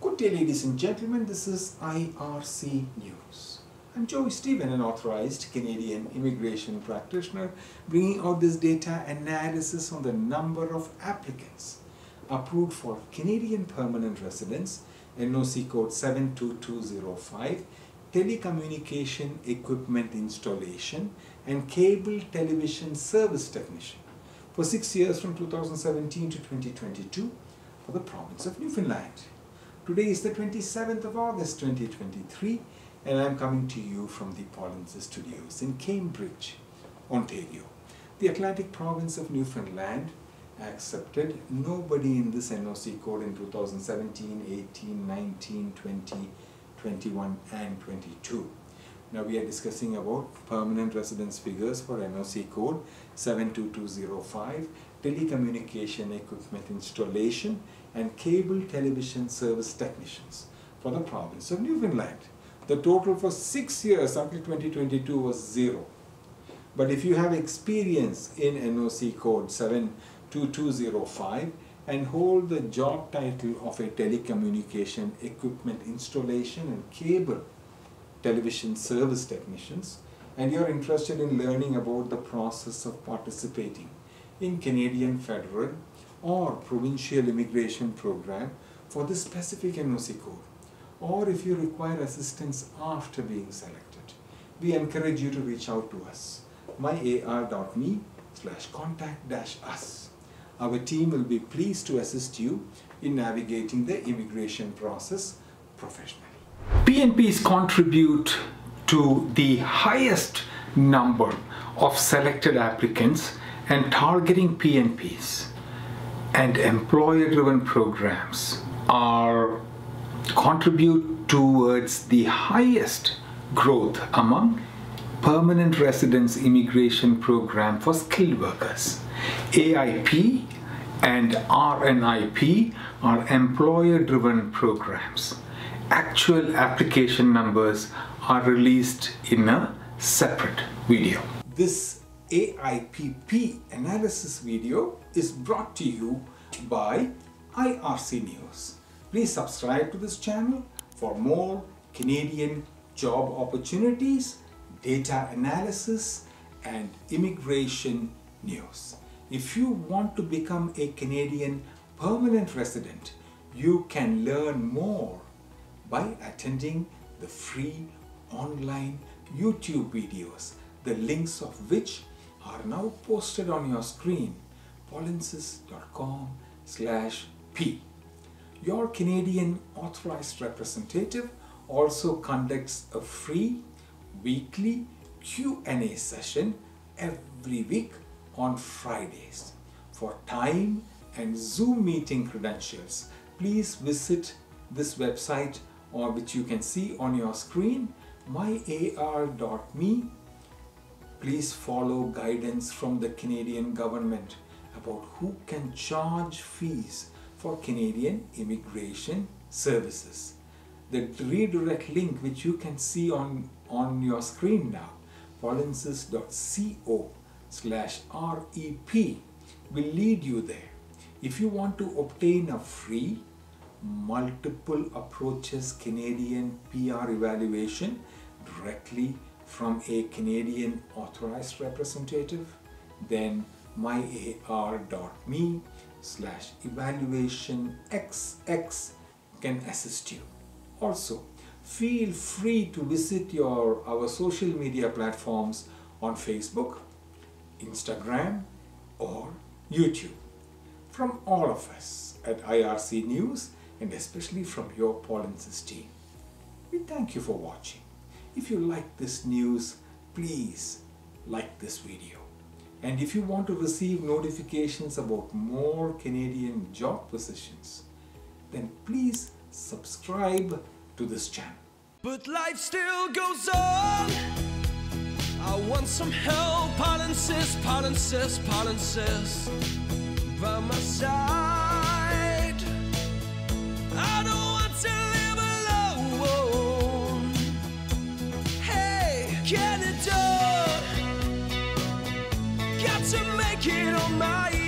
Good day, ladies and gentlemen. This is IRC News. I'm Joy Stephen, an authorized Canadian immigration practitioner, bringing out this data analysis on the number of applicants approved for Canadian permanent residence, NOC code 72205, telecommunication equipment installation, and cable television service technician for six years from 2017 to 2022 for the province of Newfoundland. Today is the 27th of August 2023 and I'm coming to you from the Paulin's Studios in Cambridge, Ontario. The Atlantic province of Newfoundland accepted nobody in this NOC code in 2017, 18, 19, 20, 21 and 22. Now we are discussing about permanent residence figures for NOC code 72205, telecommunication equipment installation and cable television service technicians for the province of Newfoundland. The total for six years until 2022 was zero. But if you have experience in NOC code 72205 and hold the job title of a telecommunication equipment installation and cable television service technicians and you're interested in learning about the process of participating in Canadian federal or provincial immigration program for this specific NOC code or if you require assistance after being selected, we encourage you to reach out to us myar.me slash contact dash us. Our team will be pleased to assist you in navigating the immigration process professionally. PNPs contribute to the highest number of selected applicants and targeting PNPs and employer-driven programs are contribute towards the highest growth among permanent residence immigration program for skilled workers. AIP and RNIP are employer-driven programs. Actual application numbers are released in a separate video. This AIPP analysis video is brought to you by IRC News. Please subscribe to this channel for more Canadian job opportunities, data analysis and immigration news. If you want to become a Canadian permanent resident, you can learn more by attending the free online YouTube videos, the links of which are now posted on your screen polinsys.com slash p. Your Canadian authorized representative also conducts a free weekly Q&A session every week on Fridays. For time and Zoom meeting credentials, please visit this website or which you can see on your screen myar.me please follow guidance from the Canadian government about who can charge fees for Canadian immigration services. The redirect link which you can see on, on your screen now, polinsys.co slash REP will lead you there. If you want to obtain a free multiple approaches Canadian PR evaluation directly from a Canadian authorized representative, then myar.me slash evaluation xx can assist you. Also, feel free to visit your our social media platforms on Facebook, Instagram or YouTube. From all of us at IRC News and especially from your Polinsys team, we thank you for watching. If you like this news, please like this video. And if you want to receive notifications about more Canadian job positions, then please subscribe to this channel. But life still goes on. I want some help, Polinsys, Polinsys, Polinsys, by my side. It. Got to make it on my